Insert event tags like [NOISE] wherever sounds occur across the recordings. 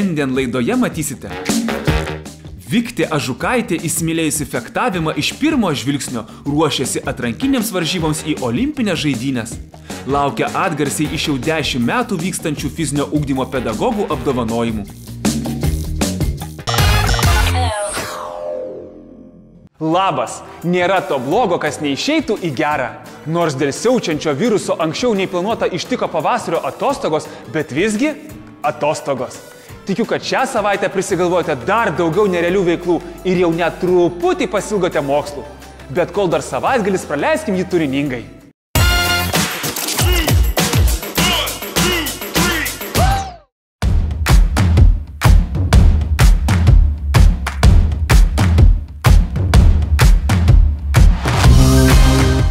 Šiandien laidoje matysite. Viktė Ažukaitė įsimylėjusi fektavimą iš pirmo žvilgsnio ruošiasi atrankinėms varžyboms į olimpinės žaidynės. Laukia atgarsiai iš jau dešimt metų vykstančių fizinio ugdymo pedagogų apdovanojimų. Labas, nėra to blogo, kas neišeitų į gerą. Nors dėl siaučiančio viruso anksčiau nei planuota ištiko pavasario atostogos, bet visgi atostogos. Tikiu, kad šią savaitę prisigalvojate dar daugiau nerealių veiklų ir jau net truputį pasilgote mokslų. Bet kol dar savaitgalis, praleiskim jį turiningai.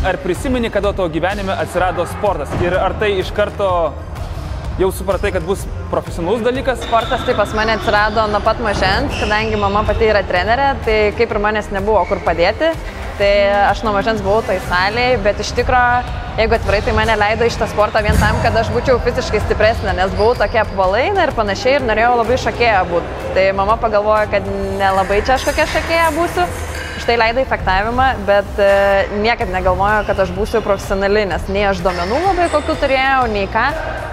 Ar prisimeni, kada tavo gyvenime atsirado sportas ir ar tai iš karto jau supratai, kad bus profesionalus dalykas? Sportas tai pas mane atsirado nuo pat mažens, kadangi mama pati yra trenerė, tai kaip ir manęs nebuvo kur padėti, tai aš nuo mažens buvau toj salėje, bet iš tikrųjų, jeigu atvirai, tai mane leido į šitą sportą vien tam, kad aš būčiau fiziškai stipresnė, nes buvau tokia apvalaina ir panašiai ir norėjau labai šokėja būti. Tai mama pagalvojo, kad nelabai čia aš kokia šokėja būsiu, štai leido į fektavimą, bet e, niekad negalvojo, kad aš būsiu profesionali, nes nei aš duomenų labai kokių turėjau, nei ką.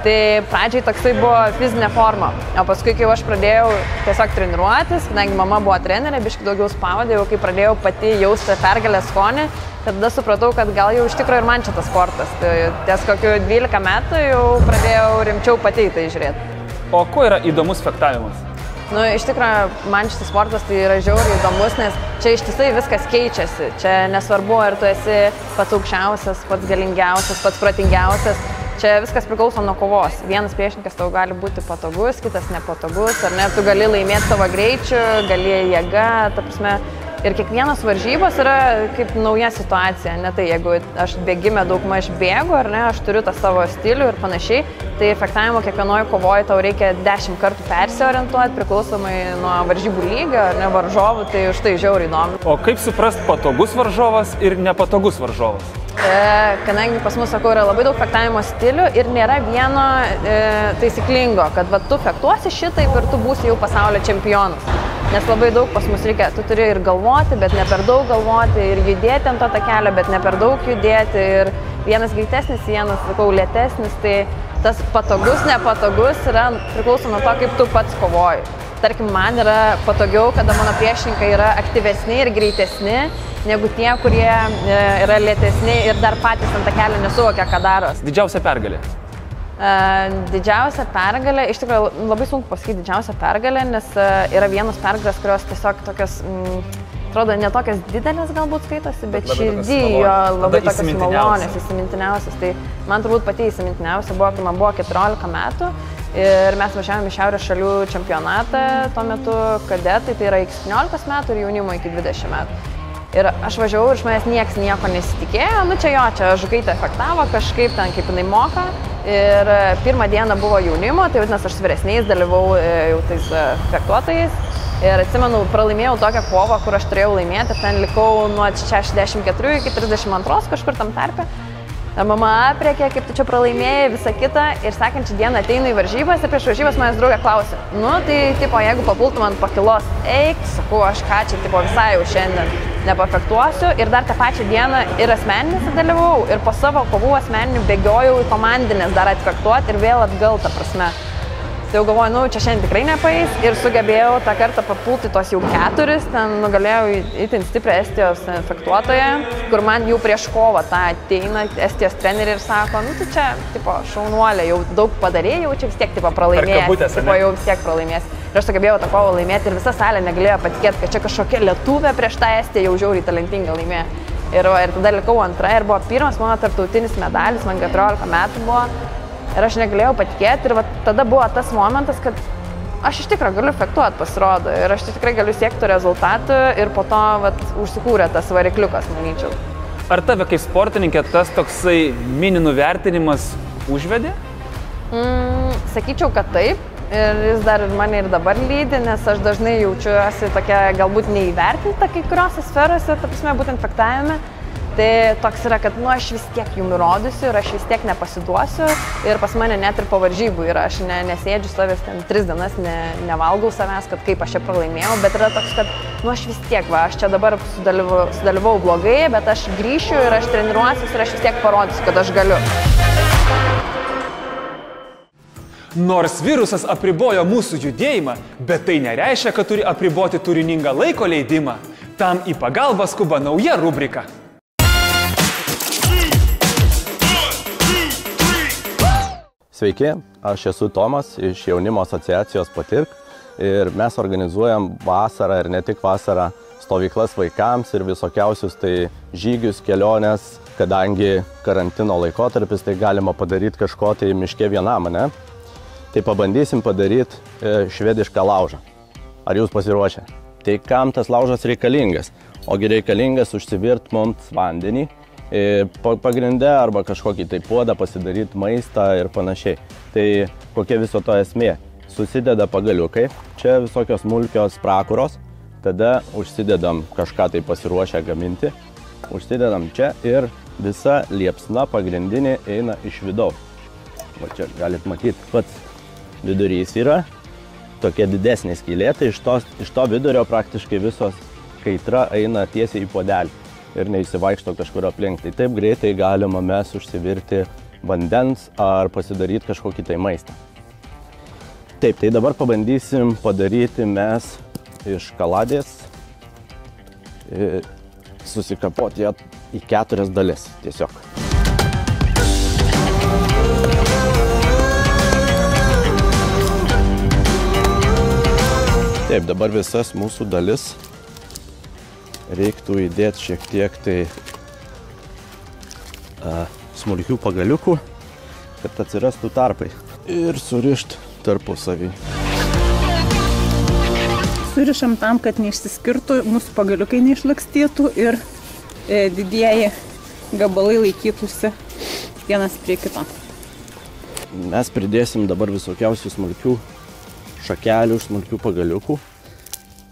Tai pradžiai toksai buvo fizinė forma, o paskui, kai aš pradėjau tiesiog treniruotis, kadangi mama buvo trenerė, biškai daugiau spaudė, jau kai pradėjau pati jausti pergalės skonį, tada supratau, kad gal jau iš tikrųjų ir man čia tas sportas. Tai ties kokiu 12 metų jau pradėjau rimčiau pati į tai žiūrėti. O kuo yra įdomus fektavimas? Nu, iš tikrųjų, man šitas sportas tai yra žiauriai įdomus, nes čia ištisai viskas keičiasi. Čia nesvarbu, ar tu esi pats aukščiausias, pats galingiausias, pats protingiausias. Čia viskas priklauso nuo kovos. Vienas priešininkas tau gali būti patogus, kitas nepatogus, ar ne, tu gali laimėti savo greičiu, gali jėga, ta prasme, Ir kiekvienas varžybos yra kaip nauja situacija. Ne tai, jeigu aš bėgime daug maž bėgu, ar ne, aš turiu tą savo stilių ir panašiai, tai fektavimo kiekvienoje kovoje tau reikia dešimt kartų persiorientuoti, priklausomai nuo varžybų lygio ar ne varžovų, tai už tai žiauriai įdomu. O kaip suprast patogus varžovas ir nepatogus varžovas? E, kadangi pas mus, sakau, yra labai daug fektavimo stilių ir nėra vieno e, taisyklingo, kad va, tu fektuosi šitaip ir tu būsi jau pasaulio čempionas. Nes labai daug pas mus reikia, tu turi ir galvoti, bet ne per daug galvoti, ir judėti ant to takelio, bet ne per daug judėti. Ir vienas greitesnis, vienas, sakau, lėtesnis, tai tas patogus, nepatogus yra priklauso nuo to, kaip tu pats kovoji. Tarkim, man yra patogiau, kada mano priešininkai yra aktyvesni ir greitesni, negu tie, kurie e, yra lėtesni ir dar patys ant takelio nesuvokia, ką daro. Didžiausia pergalė. Didžiausia pergalė, iš tikrųjų labai sunku pasakyti didžiausią pergalę, nes yra vienos pergalės, kurios tiesiog tokios, mm, atrodo, netokios didelės galbūt skaitosi, bet, bet širdį jo labai tokios malonės, įsimintiniausias. Tai man turbūt pati įsimintiniausia buvo, kai man buvo 14 metų ir mes važiavome į Šiaurės šalių čempionatą tuo metu kadetai, tai yra iki 17 metų ir jaunimo iki 20 metų. Ir aš važiavau ir iš manęs niekas nieko nesitikėjo, nu čia jo, čia žukaitė efektavo kažkaip ten, kaip jinai moka. Ir pirmą dieną buvo jaunimo, tai vadinasi, aš vyresniais dalyvau e, jau tais e, fektuotojais. Ir atsimenu, pralaimėjau tokią kovą, kur aš turėjau laimėti, ten likau nuo 64 iki 32 kažkur tam tarpe. Mama apriekė, kaip tu čia pralaimėjai, visą kitą. Ir sekančią dieną ateinu į varžybas ir prieš varžybas manęs draugė klausė, nu tai, tipo, jeigu papultum ant pakilos, eik, sakau, aš ką čia, tipo, visai jau šiandien nepafektuosiu. Ir dar tą pačią dieną ir asmeninėse dalyvau, ir po savo kovų asmeninių bėgiojau į komandinės dar atfektuoti ir vėl atgal, ta prasme. Tai jau galvoju, nu, čia šiandien tikrai nepaės ir sugebėjau tą kartą papulti tos jau keturis, ten nugalėjau itin stiprią Estijos fektuotoją, kur man jau prieš kovą tą ateina Estijos treneriai ir sako, nu, tai čia, tipo, šaunuolė, jau daug padarėjai, jau čia vis tiek, tipo, pralaimėjai. Tipo, jau vis tiek pralaimės. Ir aš sugebėjau tą kovą laimėti ir visa salė negalėjo patikėti, kad čia kažkokia lietuvė prieš tą Estiją jau žiauriai talentinga laimėjo. Ir, ir tada likau antra ir buvo pirmas mano tarptautinis medalis, man 14 metų buvo. Ir aš negalėjau patikėti ir va, tada buvo tas momentas, kad aš iš tikrųjų galiu efektuoti pasirodo ir aš tikrai galiu siekti rezultatų ir po to vat, užsikūrė tas varikliukas, manyčiau. Ar tave kaip sportininkė tas toksai mini nuvertinimas užvedė? Mm, sakyčiau, kad taip. Ir jis dar ir mane ir dabar lydi, nes aš dažnai jaučiuosi tokia galbūt neįvertinta kai kuriuose sferose, ta prasme, būtent fektavime. tai toks yra, kad, nu, aš vis tiek jum įrodysiu ir aš vis tiek nepasiduosiu ir pas mane net ir po varžybų ir aš ne, nesėdžiu savęs ten tris dienas, ne, nevalgau savęs, kad kaip aš čia pralaimėjau, bet yra toks, kad, nu, aš vis tiek, va, aš čia dabar sudalyvau, sudalyvau blogai, bet aš grįšiu ir aš treniruosiu ir aš vis tiek parodysiu, kad aš galiu. Nors virusas apribojo mūsų judėjimą, bet tai nereiškia, kad turi apriboti turiningą laiko leidimą. Tam į pagalbą skuba nauja rubrika. Sveiki, aš esu Tomas iš jaunimo asociacijos Patirk ir mes organizuojam vasarą ir ne tik vasarą stovyklas vaikams ir visokiausius tai žygius, keliones, kadangi karantino laikotarpis, tai galima padaryti kažko tai miške vienam, ne? Tai pabandysim padaryti e, švedišką laužą. Ar jūs pasiruošę? Tai kam tas laužas reikalingas? Ogi reikalingas užsivirt mums vandenį, e, pagrindę arba kažkokį tai puodą pasidaryti maistą ir panašiai. Tai kokia viso to esmė? Susideda pagaliukai, čia visokios smulkios prakuros, tada užsidedam kažką tai pasiruošę gaminti, užsidedam čia ir visa liepsna pagrindinė eina iš vidaus. Va čia galit matyti, pats vidurys yra tokia didesnė skylė, tai iš, tos, iš to vidurio praktiškai visos kaitra eina tiesiai į podelį ir neįsivaikšto kažkur aplink. Tai taip greitai galima mes užsivirti vandens ar pasidaryti kažkokį tai maistą. Taip, tai dabar pabandysim padaryti mes iš kaladės susikapoti ją į keturias dalis tiesiog. Taip, dabar visas mūsų dalis reiktų įdėti šiek tiek tai a, smulkių pagaliukų, kad atsirastų tarpai ir surišt tarpusavį. Surišam tam, kad neišsiskirtų, mūsų pagaliukai neišlakstytų ir e, didieji gabalai laikytųsi vienas prie kito. Mes pridėsim dabar visokiausių smulkių šakelių, smulkių pagaliukų,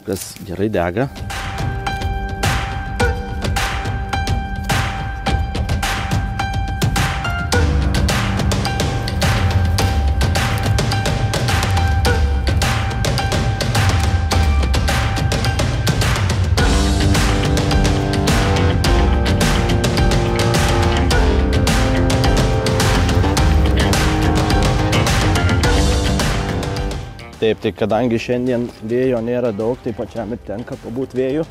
kas gerai dega. Taip, tai kadangi šiandien vėjo nėra daug, tai pačiam ir tenka pabūti vėjų.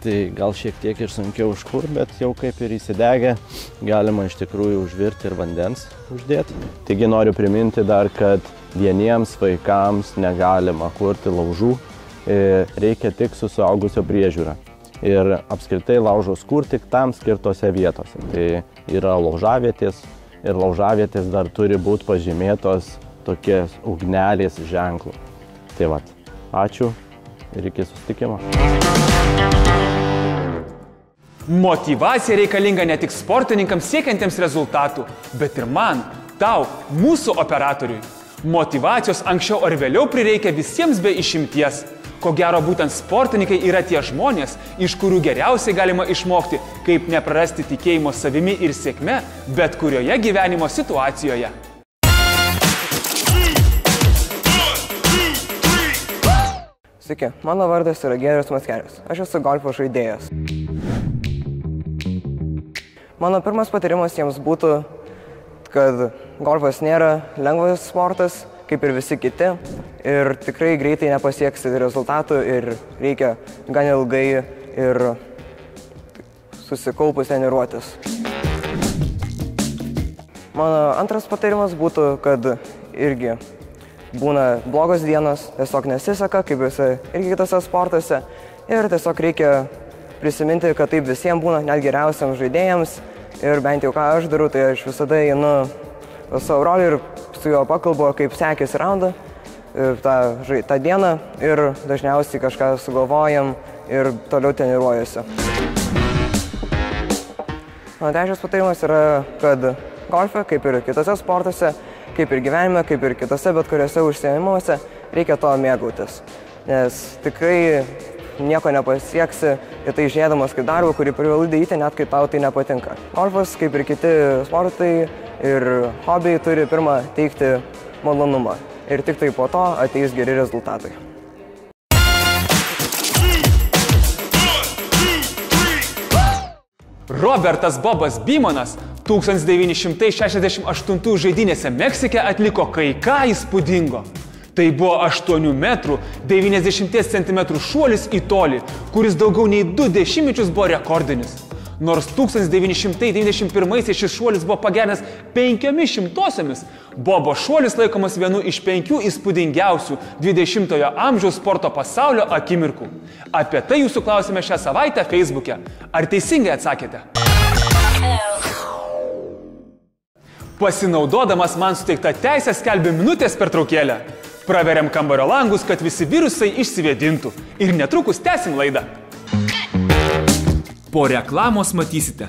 Tai gal šiek tiek ir sunkiau užkur, bet jau kaip ir įsidegę, galima iš tikrųjų užvirti ir vandens uždėti. Taigi noriu priminti dar, kad vieniems vaikams negalima kurti laužų, e, reikia tik su suaugusio priežiūra. Ir apskritai laužos kur tik tam skirtose vietose. Tai yra laužavietės ir laužavietės dar turi būti pažymėtos tokie ugnelės ženklų. Tai vad, ačiū ir iki susitikimo. Motivacija reikalinga ne tik sportininkams siekiantiems rezultatų, bet ir man, tau, mūsų operatoriui. Motivacijos anksčiau ar vėliau prireikia visiems be išimties. Ko gero būtent sportininkai yra tie žmonės, iš kurių geriausiai galima išmokti, kaip neprarasti tikėjimo savimi ir sėkme bet kurioje gyvenimo situacijoje. Sveiki, mano vardas yra Gėris Maskelis. Aš esu golfo žaidėjas. Mano pirmas patarimas jiems būtų, kad golfas nėra lengvas sportas, kaip ir visi kiti, ir tikrai greitai nepasieksi rezultatų ir reikia gan ilgai ir susikaupus treniruotis. Mano antras patarimas būtų, kad irgi būna blogos dienos, tiesiog nesiseka, kaip visai irgi kitose sportuose. Ir tiesiog reikia prisiminti, kad taip visiems būna, net geriausiams žaidėjams. Ir bent jau ką aš darau, tai aš visada einu savo brolį ir su juo pakalbu, kaip sekėsi raundą e, tą, tą dieną ir dažniausiai kažką sugalvojam ir toliau treniruojasi. Mano trečias patarimas yra, kad golfe, kaip ir kitose sportuose, kaip ir gyvenime, kaip ir kitose bet kuriuose užsiemimuose, reikia to mėgautis. Nes tikrai nieko nepasieksi ir tai žiūrėdamas kaip darbą, kurį privalai daryti, net kai tau tai nepatinka. Golfas, kaip ir kiti sportai ir hobiai, turi pirmą teikti malonumą ir tik tai po to ateis geri rezultatai. Robertas Bobas Bymonas 1968 žaidynėse Meksike atliko kai ką įspūdingo. Tai buvo 8 metrų 90 cm šuolis į tolį, kuris daugiau nei 2 dešimtmečius buvo rekordinis. Nors 1991 šis šuolis buvo pagerinęs 500-osiomis, Bobo šuolis laikomas vienu iš penkių įspūdingiausių 20-ojo amžiaus sporto pasaulio akimirkų. Apie tai jūsų klausime šią savaitę Facebook'e. Ar teisingai atsakėte? Pasinaudodamas man suteiktą teisę skelbiu minutės pertraukėlę. Praveriam kambario langus, kad visi virusai išsivėdintų. Ir netrukus tęsim laidą. Po reklamos matysite.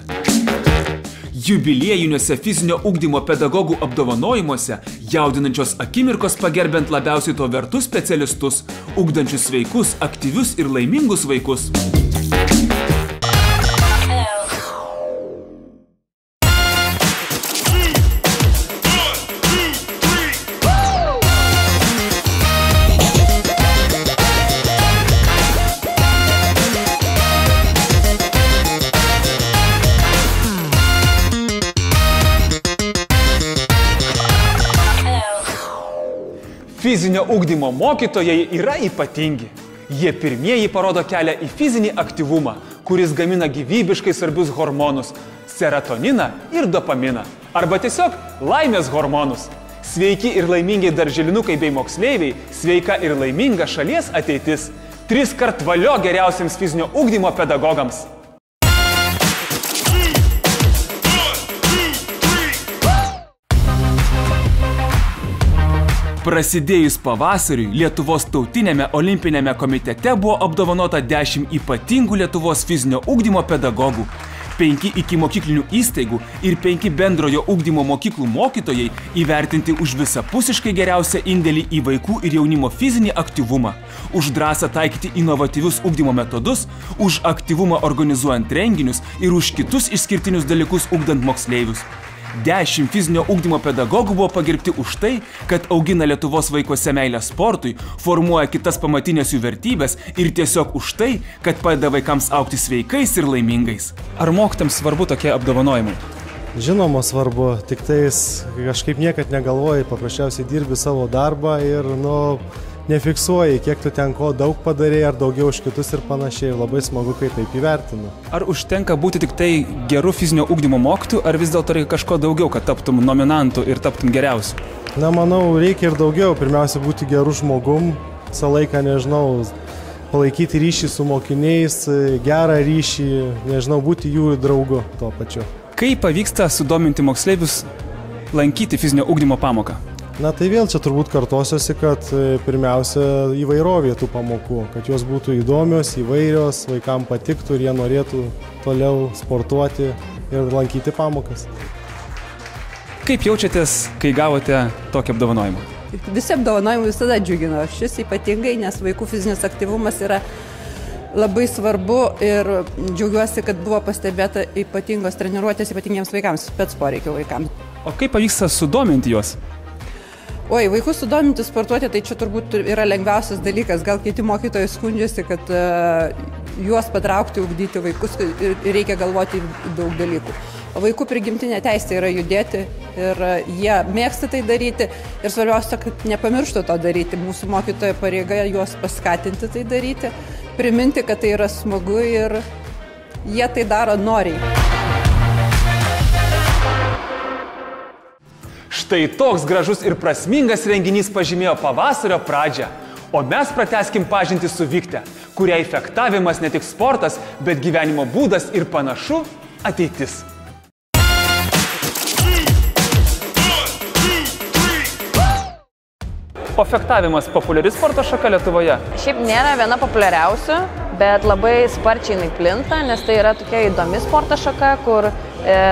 Jubiliejiniuose fizinio ugdymo pedagogų apdovanojimuose jaudinančios akimirkos pagerbent labiausiai to vertus specialistus, ugdančius sveikus, aktyvius ir laimingus vaikus. Fizinio ugdymo mokytojai yra ypatingi. Jie pirmieji parodo kelią į fizinį aktyvumą, kuris gamina gyvybiškai svarbius hormonus - serotoniną ir dopaminą. Arba tiesiog laimės hormonus. Sveiki ir laimingi darželinukai bei moksleiviai, sveika ir laiminga šalies ateitis. Tris kart valio geriausiams fizinio ugdymo pedagogams. Prasidėjus pavasariui Lietuvos tautinėme olimpinėme komitete buvo apdovanota 10 ypatingų Lietuvos fizinio ugdymo pedagogų. 5 iki mokyklinių įstaigų ir 5 bendrojo ugdymo mokyklų mokytojai įvertinti už visapusiškai geriausią indėlį į vaikų ir jaunimo fizinį aktyvumą, už drąsą taikyti inovatyvius ugdymo metodus, už aktyvumą organizuojant renginius ir už kitus išskirtinius dalykus ugdant moksleivius. Dešimt fizinio ugdymo pedagogų buvo pagerbti už tai, kad augina Lietuvos vaikuose meilę sportui, formuoja kitas pamatinės jų vertybės ir tiesiog už tai, kad padeda vaikams aukti sveikais ir laimingais. Ar mokytams svarbu tokie apdovanojimai? Žinoma svarbu, tik tais kažkaip niekad negalvoji, paprasčiausiai dirbi savo darbą ir, nu, nefiksuoji, kiek tu ten ko daug padarėjai ar daugiau už kitus ir panašiai. Labai smagu, kai taip įvertinu. Ar užtenka būti tik tai geru fizinio ugdymo mokytu, ar vis dėlto reikia kažko daugiau, kad taptum nominantu ir taptum geriausiu? Na, manau, reikia ir daugiau. Pirmiausia, būti geru žmogum, visą laiką, nežinau, palaikyti ryšį su mokiniais, gerą ryšį, nežinau, būti jų draugu tuo pačiu. Kaip pavyksta sudominti moksleivius lankyti fizinio ugdymo pamoką? Na tai vėl čia turbūt kartosiuosi, kad e, pirmiausia įvairovė tų pamokų, kad jos būtų įdomios, įvairios, vaikams patiktų ir jie norėtų toliau sportuoti ir lankyti pamokas. Kaip jaučiatės, kai gavote tokį apdovanojimą? Visi apdovanojimai visada džiugino. Šis ypatingai, nes vaikų fizinis aktyvumas yra labai svarbu ir džiaugiuosi, kad buvo pastebėta ypatingos treniruotės ypatingiems vaikams, spets poreikio vaikams. O kaip pavyksta sudominti juos? Oi, vaikus sudominti sportuoti, tai čia turbūt yra lengviausias dalykas. Gal kiti mokytojai skundžiasi, kad uh, juos patraukti, ugdyti vaikus, reikia galvoti daug dalykų. Vaikų prigimtinė teisė yra judėti ir uh, jie mėgsta tai daryti. Ir svarbiausia, kad nepamirštų to daryti. Mūsų mokytojo pareiga juos paskatinti tai daryti, priminti, kad tai yra smagu ir jie tai daro noriai. Štai toks gražus ir prasmingas renginys pažymėjo pavasario pradžią. O mes prateskim pažinti su Vikte, kuriai fektavimas ne tik sportas, bet gyvenimo būdas ir panašu ateitis. O fektavimas populiari sporto šaka Lietuvoje? Šiaip nėra viena populiariausių, bet labai sparčiai jinai plinta, nes tai yra tokia įdomi sporto šaka, kur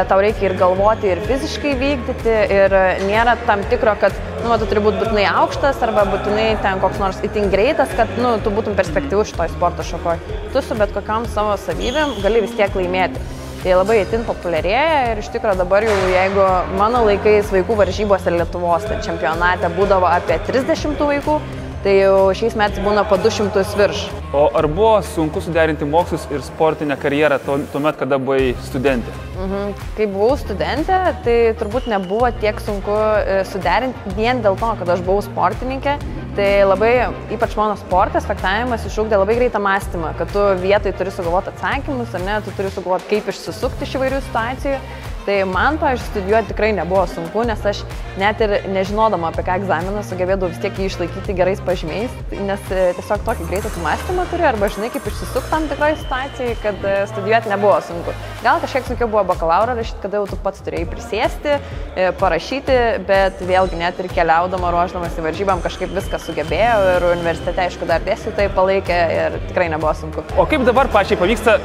tau reikia ir galvoti, ir fiziškai vykdyti, ir nėra tam tikro, kad, nu, tu turi būti būtinai aukštas arba būtinai ten koks nors itin greitas, kad, nu, tu būtum perspektyvus šitoj sporto šakoj. Tu su bet kokiam savo savybėm gali vis tiek laimėti. Tai labai itin populiarėja ir iš tikrųjų dabar jau, jeigu mano laikais vaikų varžybose Lietuvos tai čempionate būdavo apie 30 vaikų, tai jau šiais metais būna po 200 virš. O ar buvo sunku suderinti mokslus ir sportinę karjerą tuomet, kada buvai studentė? Mhm. Kai buvau studentė, tai turbūt nebuvo tiek sunku e, suderinti vien dėl to, kad aš buvau sportininkė. Tai labai, ypač mano sportas, fektavimas išūkdė labai greitą mąstymą, kad tu vietai turi sugalvoti atsakymus, ar ne, tu turi sugalvoti, kaip išsisukti iš įvairių situacijų. Tai man, pavyzdžiui, studijuoti tikrai nebuvo sunku, nes aš net ir nežinodama apie ką egzaminą sugebėdavau vis tiek jį išlaikyti gerais pažymiais, nes e, tiesiog tokį greitą sumastymą turiu arba žinai, kaip išsisukti tam tikroje situacijoje, kad e, studijuoti nebuvo sunku. Gal kažkiek sunkiau buvo bakalauro rašyti, kada jau tu pats turėjai prisėsti, e, parašyti, bet vėlgi net ir keliaudama, ruoždamas į varžybam kažkaip viską sugebėjau ir universitete, aišku, dar dėstytojai palaikė ir tikrai nebuvo sunku. O kaip dabar pačiai pavyksta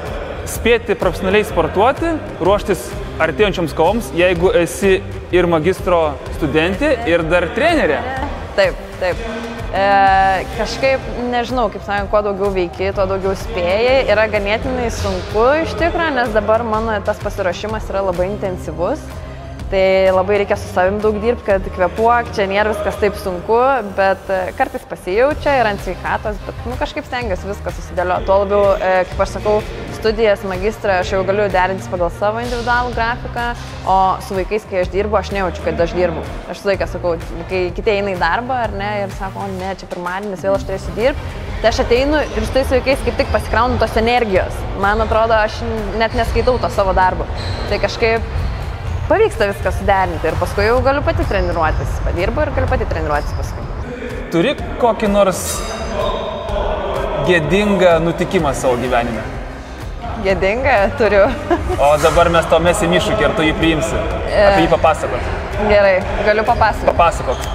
spėti profesionaliai sportuoti, ruoštis artėjančioms kovoms, jeigu esi ir magistro studentė, ir dar trenerė. Taip, taip. E, kažkaip, nežinau, kaip sakant, kuo daugiau veiki, tuo daugiau spėjai. Yra ganėtinai sunku iš tikrųjų, nes dabar mano tas pasiruošimas yra labai intensyvus. Tai labai reikia su savim daug dirbti, kad kvepuok, čia nėra viskas taip sunku, bet e, kartais pasijaučia ir ant sveikatos, bet nu, kažkaip stengiuosi viską susidėlioti. Tuo labiau, e, kaip aš sakau, studijas, magistrą aš jau galiu derinti pagal savo individualų grafiką, o su vaikais, kai aš dirbu, aš nejaučiu, kad aš dirbu. Aš su laiką sakau, kai kiti eina į darbą ar ne ir sako, ne, čia pirmadienis, vėl aš turėsiu dirbti, tai aš ateinu ir su tais vaikais kaip tik pasikraunu tos energijos. Man atrodo, aš net neskaitau to savo darbo. Tai kažkaip pavyksta viską suderinti ir paskui jau galiu pati treniruotis. Padirbu ir galiu pati treniruotis paskui. Turi kokį nors gėdingą nutikimą savo gyvenime? Gėdingą turiu. o dabar mes to mesim iššūkį, ar tu jį priimsi? Apie jį papasakot. Gerai, galiu papasakoti. Papasakok.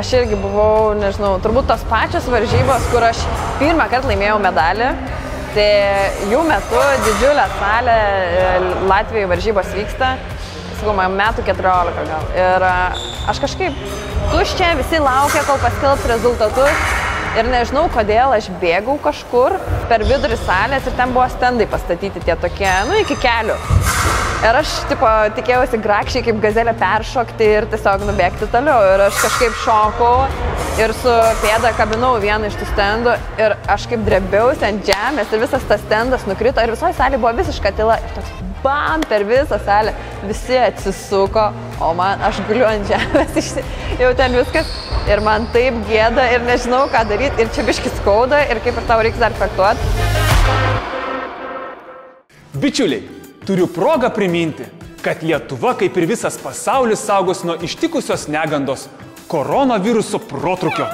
Aš irgi buvau, nežinau, turbūt tos pačios varžybos, kur aš pirmą kartą laimėjau medalį. Tai jų metu didžiulė salė Latvijoje varžybos vyksta sakau, man metų 14 gal. Ir aš kažkaip tuščia, visi laukia, kol paskelbs rezultatus. Ir nežinau, kodėl aš bėgau kažkur per vidurį salės ir ten buvo stendai pastatyti tie tokie, nu, iki kelių. Ir aš, tipo, tikėjausi grakščiai kaip gazelė peršokti ir tiesiog nubėgti toliau. Ir aš kažkaip šokau ir su pėda kabinau vieną iš tų stendų ir aš kaip drebiausi ant žemės ir visas tas stendas nukrito ir visoji salė buvo visiška tyla. Ir toks bam per visą salę, visi atsisuko, o man aš guliu ant žemės, [LAUGHS] jau ten viskas ir man taip gėda ir nežinau ką daryti ir čia biškis skauda ir kaip ir tau reiks dar fektuoti. Bičiuliai, turiu progą priminti, kad Lietuva, kaip ir visas pasaulis, saugos nuo ištikusios negandos koronaviruso protrukio.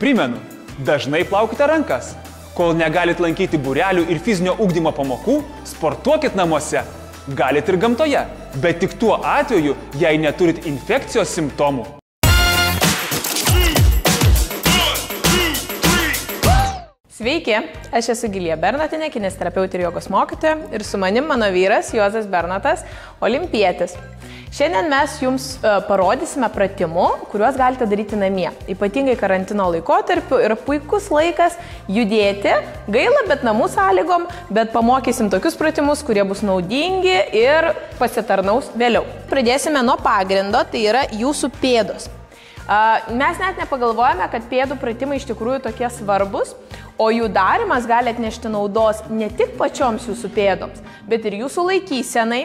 Primenu, dažnai plaukite rankas, Kol negalit lankyti burelių ir fizinio ūkdymo pamokų, sportuokit namuose. Galit ir gamtoje, bet tik tuo atveju, jei neturit infekcijos simptomų. Sveiki, aš esu Gilija Bernatinė, kinesterapeutė ir jogos mokytoja ir su manim mano vyras Juozas Bernatas, olimpietis. Šiandien mes jums e, parodysime pratimų, kuriuos galite daryti namie. Ypatingai karantino laikotarpiu yra puikus laikas judėti, gaila, bet namų sąlygom, bet pamokysim tokius pratimus, kurie bus naudingi ir pasitarnaus vėliau. Pradėsime nuo pagrindo, tai yra jūsų pėdos. Mes net nepagalvojame, kad pėdų pratimai iš tikrųjų tokie svarbus, o jų darimas gali atnešti naudos ne tik pačioms jūsų pėdoms, bet ir jūsų laikysenai,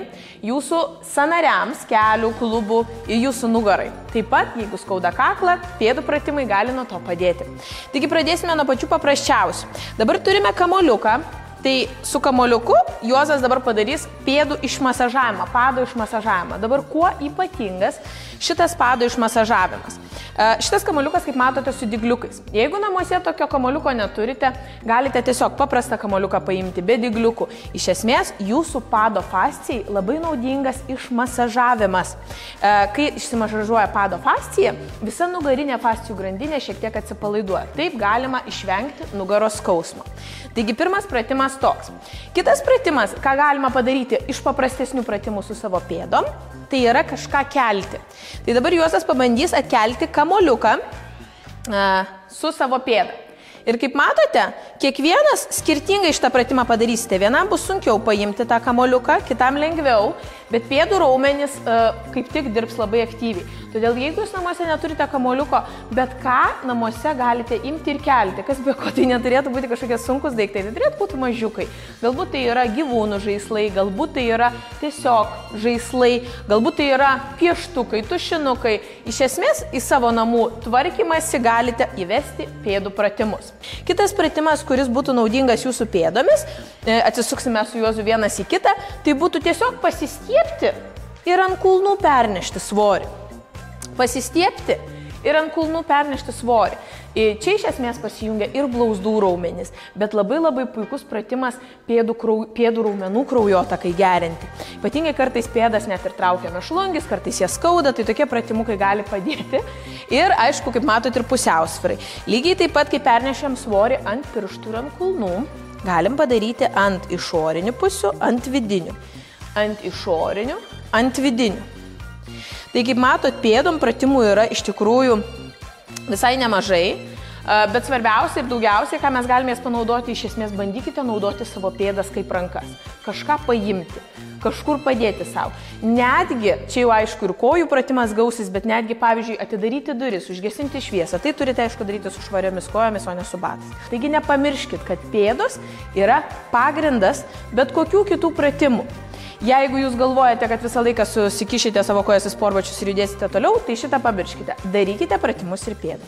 jūsų sanariams, kelių, klubų ir jūsų nugarai. Taip pat, jeigu skauda kaklą, pėdų pratimai gali nuo to padėti. Taigi pradėsime nuo pačių paprasčiausių. Dabar turime kamoliuką, Tai su kamoliuku Juozas dabar padarys pėdų išmasažavimą, pado išmasažavimą. Dabar kuo ypatingas šitas pado išmasažavimas? E, šitas kamoliukas, kaip matote, su digliukais. Jeigu namuose tokio kamoliuko neturite, galite tiesiog paprastą kamoliuką paimti be digliukų. Iš esmės, jūsų pado fascijai labai naudingas išmasažavimas. E, kai išsimasažuoja pado fascija, visa nugarinė fascijų grandinė šiek tiek atsipalaiduoja. Taip galima išvengti nugaros skausmo. Taigi pirmas pratimas toks. Kitas pratimas, ką galima padaryti iš paprastesnių pratimų su savo pėdom, tai yra kažką kelti. Tai dabar Juozas pabandys atkelti kamoliuką uh, su savo pėda. Ir kaip matote, kiekvienas skirtingai šitą pratimą padarysite. Vienam bus sunkiau paimti tą kamoliuką, kitam lengviau, bet pėdų raumenys uh, kaip tik dirbs labai aktyviai. Todėl jeigu jūs namuose neturite kamoliuko, bet ką namuose galite imti ir kelti, kas be ko tai neturėtų būti kažkokie sunkus daiktai, tai turėtų būti mažiukai. Galbūt tai yra gyvūnų žaislai, galbūt tai yra tiesiog žaislai, galbūt tai yra pieštukai, tušinukai. Iš esmės į savo namų tvarkymąsi galite įvesti pėdų pratimus. Kitas pratimas, kuris būtų naudingas jūsų pėdomis, e, atsisuksime su juozu vienas į kitą, tai būtų tiesiog pasistiepti ir ant kulnų pernešti svorį. Pasistiepti ir ant kulnų pernešti svorį. Čia iš esmės pasijungia ir blausdų raumenys, bet labai labai puikus pratimas pėdų, krau, pėdų raumenų kraujotakai gerinti. Ypatingai kartais pėdas net ir traukia mešlungis, kartais jie skauda, tai tokie pratimukai gali padėti. Ir aišku, kaip matote, ir pusiausvirai. Lygiai taip pat, kai pernešiam svorį ant pirštų ir ant kulnų, galim padaryti ant išorinių pusių, ant vidinių. Ant išorinių, ant vidinių. Tai kaip matot, pėdom pratimų yra iš tikrųjų visai nemažai. Bet svarbiausia ir daugiausiai, ką mes galime jas panaudoti, iš esmės bandykite naudoti savo pėdas kaip rankas. Kažką paimti, kažkur padėti savo. Netgi, čia jau aišku ir kojų pratimas gausis, bet netgi, pavyzdžiui, atidaryti duris, užgesinti šviesą. Tai turite, aišku, daryti su švariomis kojomis, o ne su batais. Taigi nepamirškit, kad pėdos yra pagrindas bet kokių kitų pratimų. Jeigu jūs galvojate, kad visą laiką susikišite savo kojas į sporbačius ir judėsite toliau, tai šitą pamirškite. Darykite pratimus ir pėdą.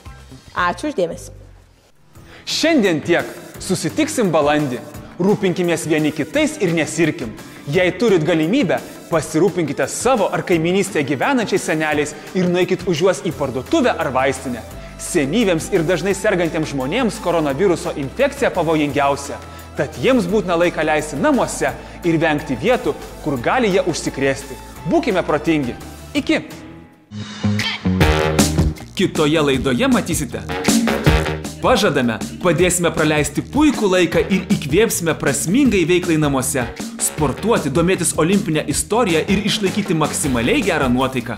Ačiū uždėmesi. Šiandien tiek. Susitiksim balandį. Rūpinkimės vieni kitais ir nesirkim. Jei turit galimybę, pasirūpinkite savo ar kaiminystėje gyvenančiais seneliais ir nueikit už juos į parduotuvę ar vaistinę. Senyvėms ir dažnai sergantiems žmonėms koronaviruso infekcija pavojingiausia. Tad jiems būtina laiką leisti namuose ir vengti vietų, kur gali jie užsikrėsti. Būkime protingi. Iki. Kitoje laidoje matysite. Pažadame, padėsime praleisti puikų laiką ir įkvėpsime prasmingai veiklai namuose, sportuoti, domėtis olimpinę istoriją ir išlaikyti maksimaliai gerą nuotaiką.